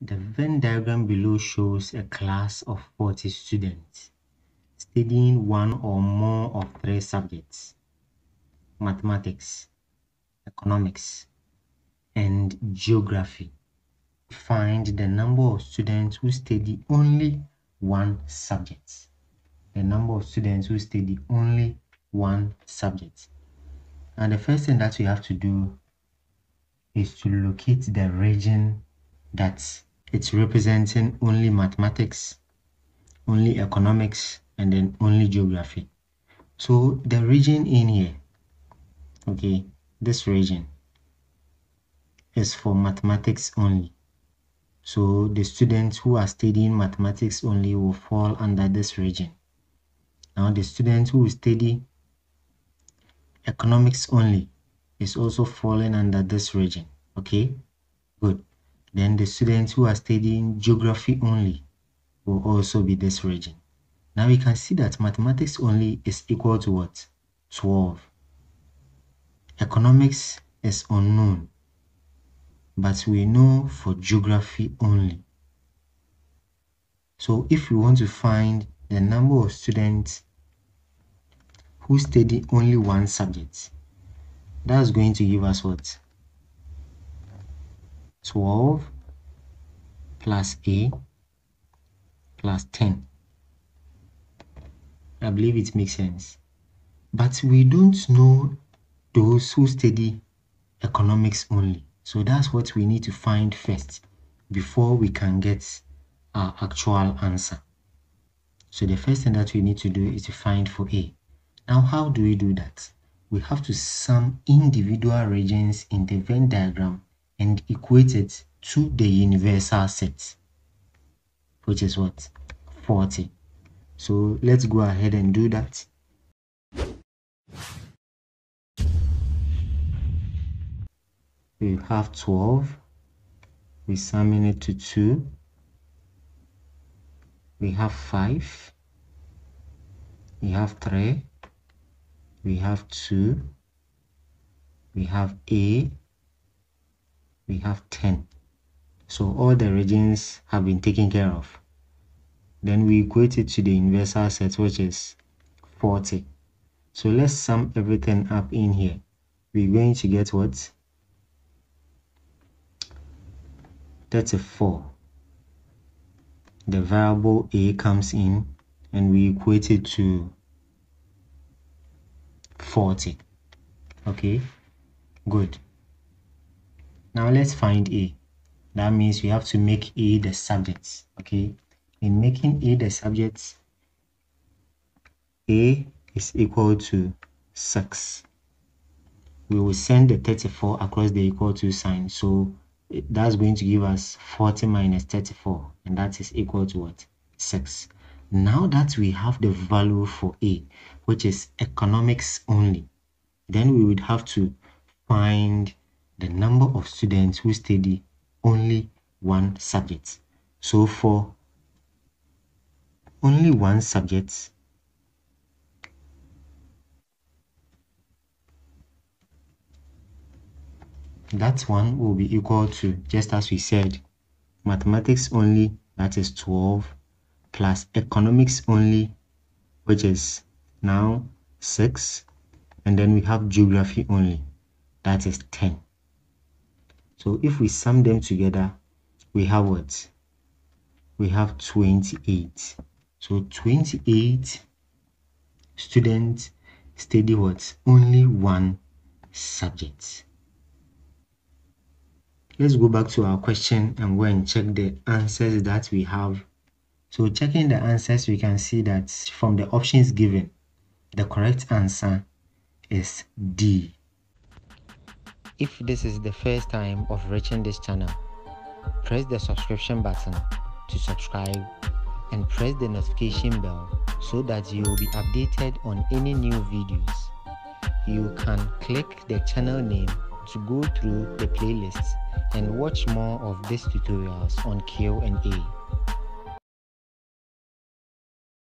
The Venn diagram below shows a class of 40 students studying one or more of three subjects mathematics, economics, and geography. Find the number of students who study only one subject. The number of students who study only one subject. And the first thing that we have to do is to locate the region that it's representing only mathematics, only economics, and then only geography. So the region in here, okay, this region is for mathematics only. So the students who are studying mathematics only will fall under this region. Now the students who study economics only is also falling under this region. Okay, good. Then the students who are studying geography only will also be this region. Now we can see that mathematics only is equal to what? 12. Economics is unknown, but we know for geography only. So if we want to find the number of students who study only one subject, that's going to give us what? 12 plus A plus 10. I believe it makes sense. But we don't know those who study economics only. So that's what we need to find first before we can get our actual answer. So the first thing that we need to do is to find for A. Now, how do we do that? We have to sum individual regions in the Venn diagram and equate it to the universal set, which is what? 40. So let's go ahead and do that. We have 12. We summing it to 2. We have 5. We have 3. We have 2. We have A we have 10. So all the regions have been taken care of. Then we equate it to the universal set, which is 40. So let's sum everything up in here. We're going to get what? 34. The variable a comes in and we equate it to 40. Okay, good. Now let's find A. That means we have to make A the subject. Okay. In making A the subject, A is equal to 6. We will send the 34 across the equal to sign. So that's going to give us 40 minus 34. And that is equal to what? 6. Now that we have the value for A, which is economics only, then we would have to find the number of students who study only one subject. So for only one subject, that one will be equal to, just as we said, mathematics only, that is 12, plus economics only, which is now 6, and then we have geography only, that is 10. So if we sum them together, we have what? We have 28. So 28 students study what? Only one subject. Let's go back to our question and go and check the answers that we have. So checking the answers, we can see that from the options given, the correct answer is D. If this is the first time of reaching this channel, press the subscription button to subscribe and press the notification bell so that you will be updated on any new videos. You can click the channel name to go through the playlists and watch more of these tutorials on Q&A.